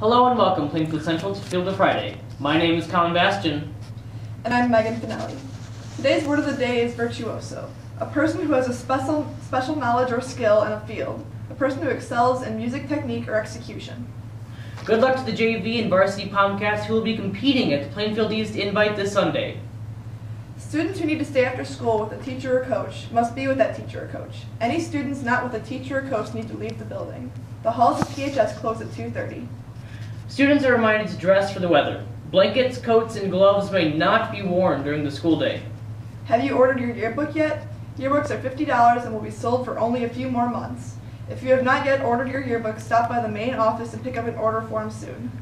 Hello and welcome, Plainfield Central, to Fielder Friday. My name is Colin Bastian. And I'm Megan Finelli. Today's word of the day is virtuoso, a person who has a special, special knowledge or skill in a field, a person who excels in music technique or execution. Good luck to the JV and varsity Palmcats who will be competing at the Plainfield East Invite this Sunday. Students who need to stay after school with a teacher or coach must be with that teacher or coach. Any students not with a teacher or coach need to leave the building. The halls of PHS close at 2.30. Students are reminded to dress for the weather. Blankets, coats, and gloves may not be worn during the school day. Have you ordered your yearbook yet? Yearbooks are $50 and will be sold for only a few more months. If you have not yet ordered your yearbook, stop by the main office and pick up an order form soon.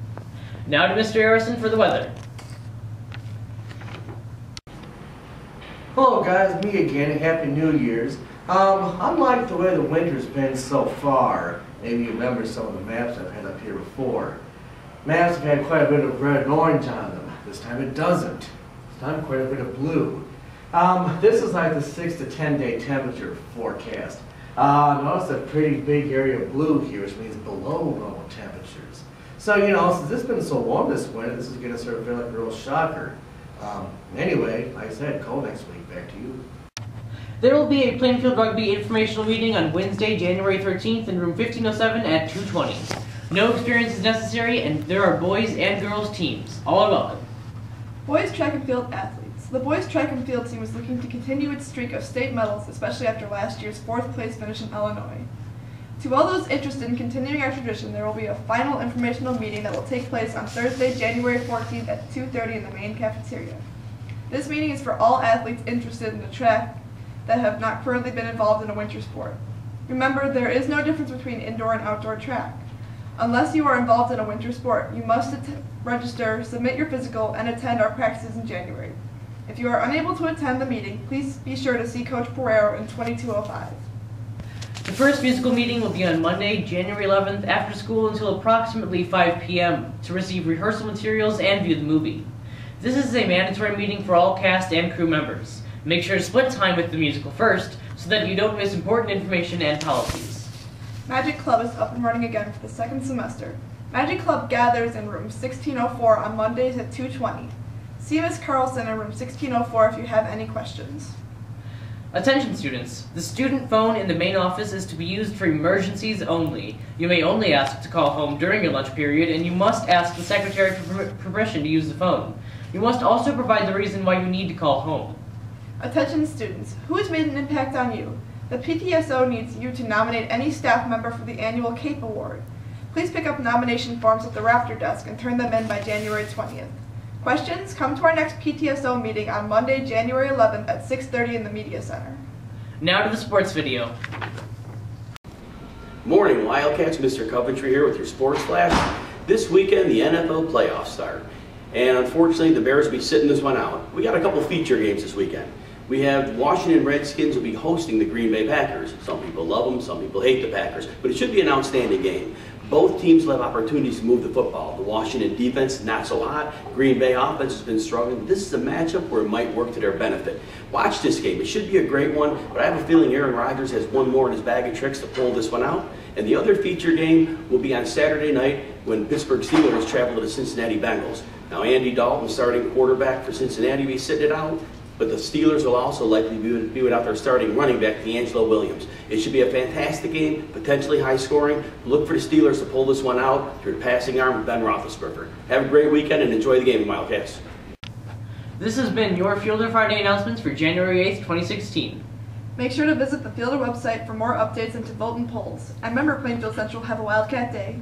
Now to Mr. Harrison for the weather. Hello guys, me again. Happy New Year's. Um, unlike the way the winter's been so far, maybe you remember some of the maps I've had up here before. Maps have had quite a bit of red and orange on them. This time it doesn't. This time quite a bit of blue. Um, this is like the 6 to 10 day temperature forecast. Uh, notice a pretty big area of blue here, which means below normal temperatures. So, you know, since it's been so warm this winter, this is going to sort of feel like a real shocker. Um, anyway, like I said, call next week. Back to you. There will be a Plainfield Rugby informational meeting on Wednesday, January 13th in room 1507 at 220. No experience is necessary and there are boys and girls teams. All are welcome. Boys track and field athletes. The boys track and field team is looking to continue its streak of state medals, especially after last year's fourth place finish in Illinois. To all those interested in continuing our tradition, there will be a final informational meeting that will take place on Thursday, January 14th at 2.30 in the main cafeteria. This meeting is for all athletes interested in the track that have not currently been involved in a winter sport. Remember, there is no difference between indoor and outdoor track. Unless you are involved in a winter sport, you must register, submit your physical, and attend our practices in January. If you are unable to attend the meeting, please be sure to see Coach Pereiro in 2205. The first musical meeting will be on Monday, January 11th, after school until approximately 5 p.m. to receive rehearsal materials and view the movie. This is a mandatory meeting for all cast and crew members. Make sure to split time with the musical first so that you don't miss important information and policies. Magic Club is up and running again for the second semester. Magic Club gathers in room 1604 on Mondays at 2.20. See Ms. Carlson in room 1604 if you have any questions. Attention students, the student phone in the main office is to be used for emergencies only. You may only ask to call home during your lunch period and you must ask the secretary for permission to use the phone. You must also provide the reason why you need to call home. Attention students, who has made an impact on you? The PTSO needs you to nominate any staff member for the annual CAPE Award. Please pick up nomination forms at the Raptor desk and turn them in by January 20th. Questions? Come to our next PTSO meeting on Monday, January 11th at 6.30 in the Media Center. Now to the sports video. Morning, Wildcats. Mr. Coventry here with your sports flash. This weekend, the NFL playoffs start. And unfortunately, the Bears will be sitting this one out. We got a couple feature games this weekend. We have Washington Redskins will be hosting the Green Bay Packers. Some people love them, some people hate the Packers, but it should be an outstanding game. Both teams will have opportunities to move the football. The Washington defense, not so hot. Green Bay offense has been struggling. This is a matchup where it might work to their benefit. Watch this game. It should be a great one, but I have a feeling Aaron Rodgers has one more in his bag of tricks to pull this one out. And the other feature game will be on Saturday night when Pittsburgh Steelers travel to the Cincinnati Bengals. Now, Andy Dalton, starting quarterback for Cincinnati, will be sitting it out but the Steelers will also likely be, be without their starting running back, DeAngelo Williams. It should be a fantastic game, potentially high scoring. Look for the Steelers to pull this one out through the passing arm of Ben Roethlisberger. Have a great weekend and enjoy the game, Wildcats. This has been your Fielder Friday announcements for January 8th, 2016. Make sure to visit the Fielder website for more updates and to vote in polls. And remember, Plainfield Central, have a Wildcat Day.